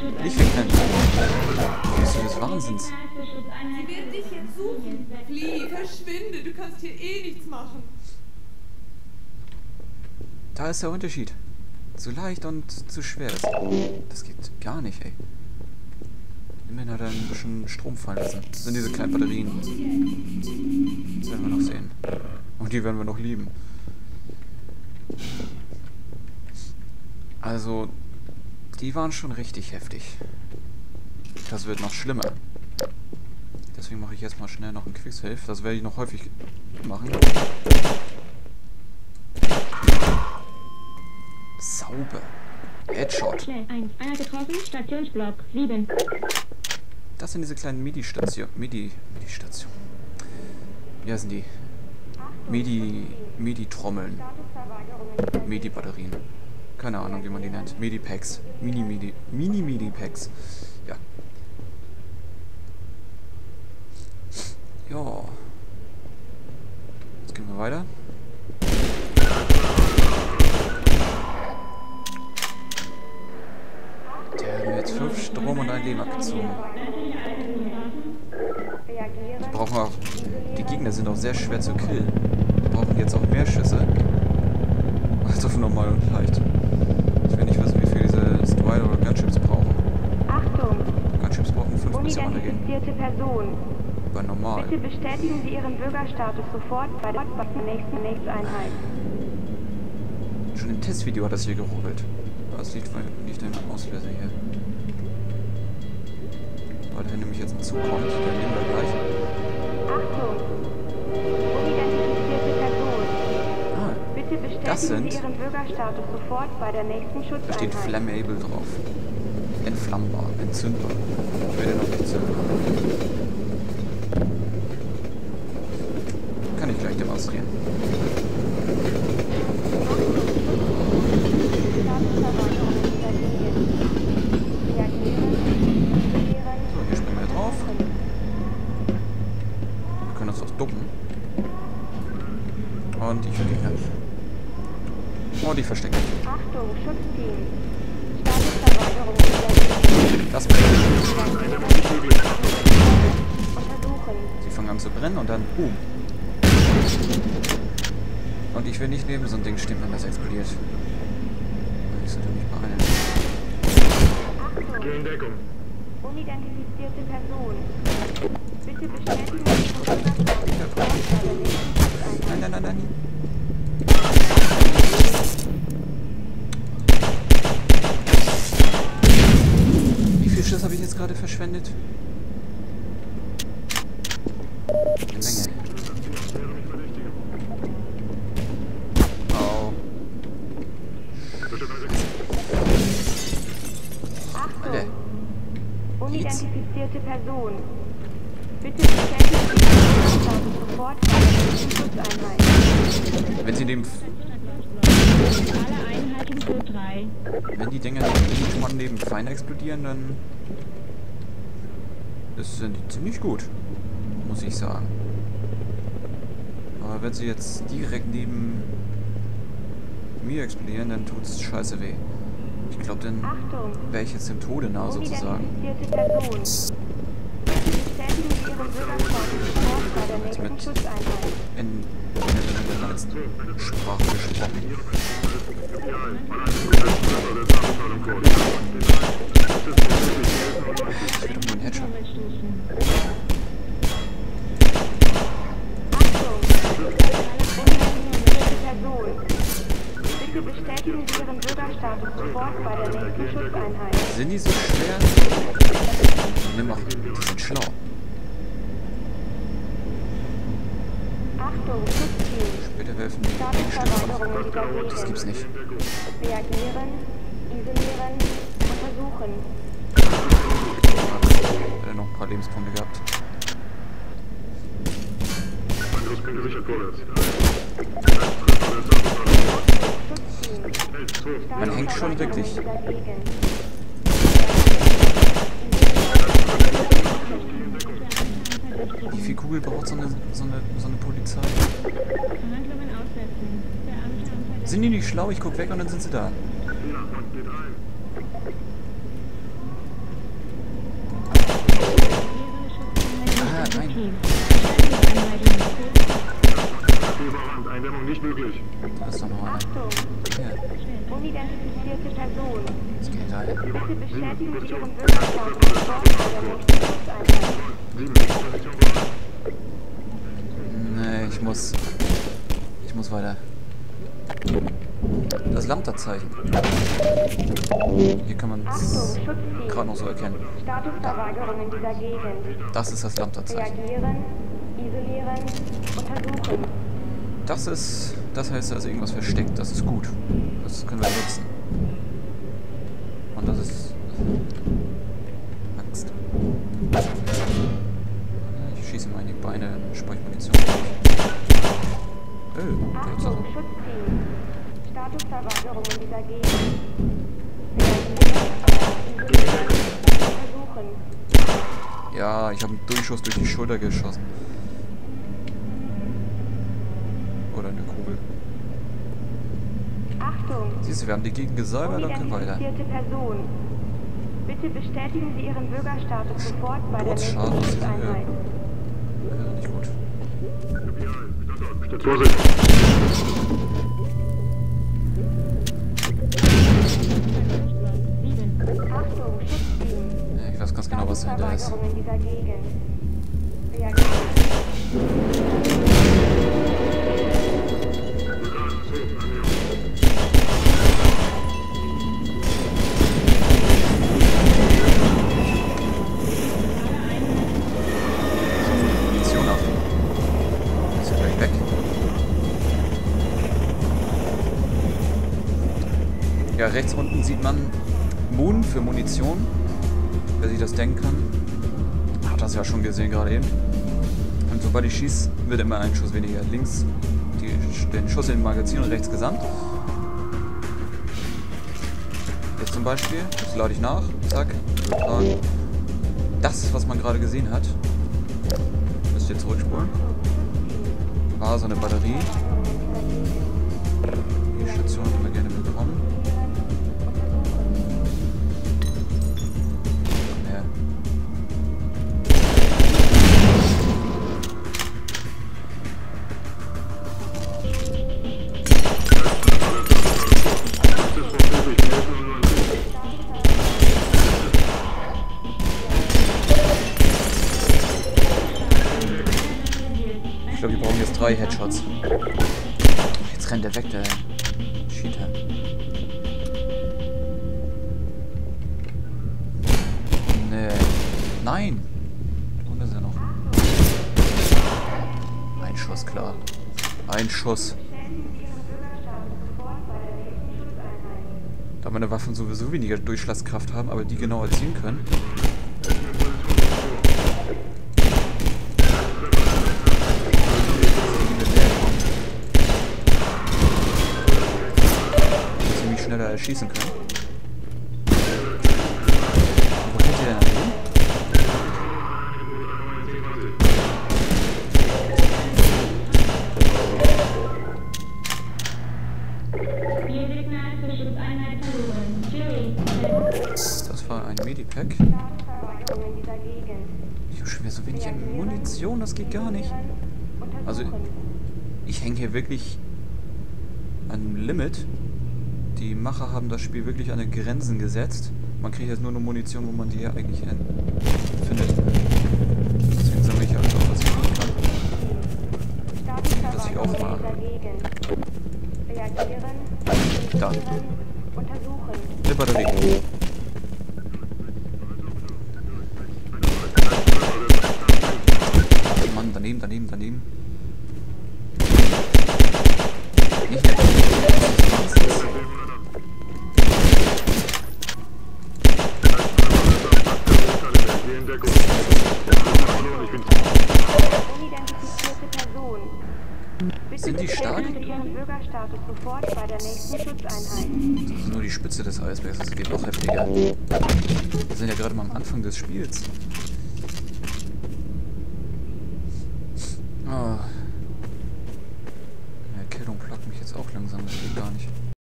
Nicht wegrennen. Bist du des Wahnsinns? Sie wird dich jetzt suchen. Flieh, verschwinde, du kannst hier eh nichts machen. Da ist der Unterschied. Zu leicht und zu schwer. Das, das geht gar nicht, ey. Immerhin hat er ein bisschen Strom fallen lassen. Das sind diese kleinen Batterien. Das werden wir noch sehen. Und die werden wir noch lieben. Also, die waren schon richtig heftig. Das wird noch schlimmer. Deswegen mache ich jetzt mal schnell noch einen Quicksave. Das werde ich noch häufig machen. Sauber. Headshot. Schnell, eins. Einer getroffen, Stationsblock, sieben. Das sind diese kleinen MIDI-Station. MIDI. MIDI-Station. Wie heißen die? MIDI. MIDI-Trommeln. MIDI-Batterien. Keine Ahnung, wie man die nennt. MIDI-Packs. Mini-MIDI. Mini-MIDI-Packs. Ja. Ja. Jetzt gehen wir weiter. Der hat mir jetzt fünf Strom und ein Leben abgezogen. Die brauchen auch. Die Gegner sind auch sehr schwer zu killen. Die brauchen jetzt auch mehr Schüsse. Als auf normal und leicht. Ich will nicht wissen, wie viel Strider oder Gunships brauchen. Achtung, Gunships brauchen 5 bis sie runtergehen. unidentifizierte Person. Bei normal. Bitte bestätigen Sie Ihren Bürgerstatus sofort bei der nächsten Nächsteinheit. Schon im Testvideo hat das hier gerubbelt. Das liegt nicht an dem Auslöser hier. Weil da nämlich jetzt ein Zug kommt, den nehmen wir gleich. Das sind- da steht. Flammable drauf. Entflammbar, entzündbar. Ich werde noch nicht zünden. Kann ich gleich demonstrieren. Statusverweigerung installieren. Reagieren, isolieren, So, hier springen wir drauf. suchen. Wir können uns auch ducken. Und ich vergegner. Die verstecken. Achtung, Schutzteam. Das brennt. Untersuchen. Sie fangen an zu brennen und dann boom. Und ich will nicht neben so ein Ding stehen, wenn das explodiert. Ich sollte mich beeilen. In Deckung. unidentifizierte Person. Bitte bestätigen Sie. Nein, nein, nein, nein. Schuss habe ich jetzt gerade verschwendet? Eine Menge. Au. Alter. Unidentifizierte Person. Bitte sofort. Wenn sie dem, wenn die Dinger mal neben Feind explodieren, dann ist, sind die ziemlich gut, muss ich sagen. Aber wenn sie jetzt direkt neben mir explodieren, dann tut's scheiße weh. Ich glaube, dann Achtung, wäre ich jetzt dem Tode nah sozusagen. unidentifizierte Nächsten mit-. In, in, der letzten Sprache gesprochen. Headshot. Achtung, unidentifizierte Person. Bitte bestätigen Sie Ihren Bürgerstatus sofort bei der nächsten Schutzeinheit. Sind die so schwer? Nimm auch, die sind schlau. Achtung, Schutzteam. Später werfen die Gegenstände. Das gibt's nicht. Reagieren, isolieren, untersuchen. Hätte noch ein paar Lebenspunkte gehabt. Man hängt schon wirklich. Kugel braucht so eine, so eine, so eine Polizei. Sind die nicht schlau? Ich guck weg und dann sind sie da. Ah, nein. Überwand, Eindämmung nicht. Da ist doch noch einer. Ja. Unidentifizierte Person. Was geht da hin? Bitte bestätigen Sie Ihren Bürgerbeauftragten. Muss. Ich muss weiter. Das Lambda-Zeichen. Hier kann man es gerade noch so erkennen. Gegend. Das ist das Lambda-Zeichen. Das ist. Das heißt also irgendwas versteckt. Das ist gut. Das können wir nutzen. Und das ist. Angst. Ich schieße mal in die Beine, spare ich Munition. Statusverweigerung in dieser Gegend. Isolieren, untersuchen. Ja, ich habe einen Durchschuss durch die Schulter geschossen. Oder eine Kugel. Achtung, Siehst du, wir haben die Gegend gesäubert und können weiter. Person. Bitte bestätigen Sie Ihren Bürgerstatus sofort bei der dieser Schutzeinheit. Ja, nicht gut. FBI, Standort. Vorsicht. Ja, ich weiß ganz genau, was dahinter ist. Ja, rechts unten sieht man Moon für Munition. Wer sich das denken kann. Hat das ja schon gesehen gerade eben. Und sobald ich schieße, wird immer ein Schuss weniger. Links die, den Schuss im Magazin und rechts gesamt. Jetzt zum Beispiel, das lade ich nach, zack, übertragen. Das, was man gerade gesehen hat, müsst ihr zurückspulen. War so eine Batterie. Drei Headshots. Jetzt rennt der weg, der Cheater. Nee. Nein! Und ist er noch. Ein Schuss, klar. Ein Schuss. Da meine Waffen sowieso weniger Durchschlagskraft haben, aber die genau erzielen können. Schneller erschießen können. Wo kennt ihr denn hin? Das war ein Medipack. Ich habe schon wieder so wenig Munition, das geht gar nicht. Also, ich hänge hier wirklich an einem Limit. Die Macher haben das Spiel wirklich an die Grenzen gesetzt. Man kriegt jetzt nur eine Munition, wo man die ja eigentlich findet. Deswegen sammle ich alles auf, was ich tun kann. dass ich auch mal- Da. Eine Batterie. Mann, daneben, daneben, daneben. Nicht mehr. In Deckung. Ich bin Unidentifizierte Person. Bitte Sind die stark? Das ist nur die Spitze des Eisbergs, das geht noch heftiger. Wir sind ja gerade mal am Anfang des Spiels.